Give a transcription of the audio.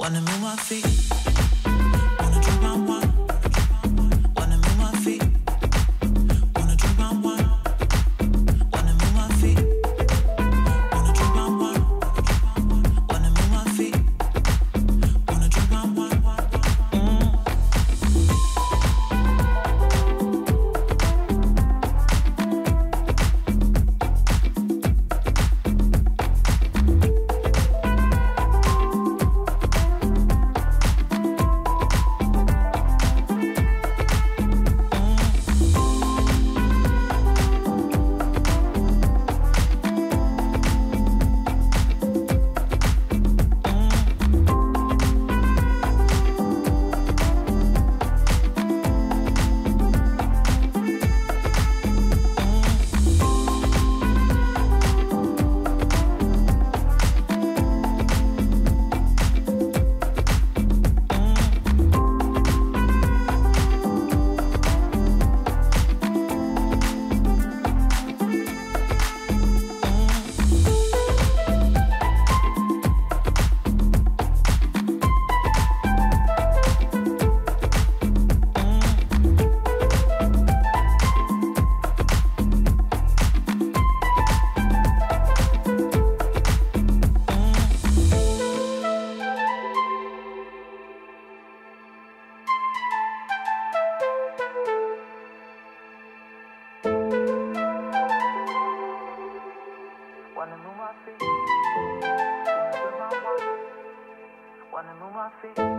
Wanna move my feet. Wanna move my feet. Wanna move my feet.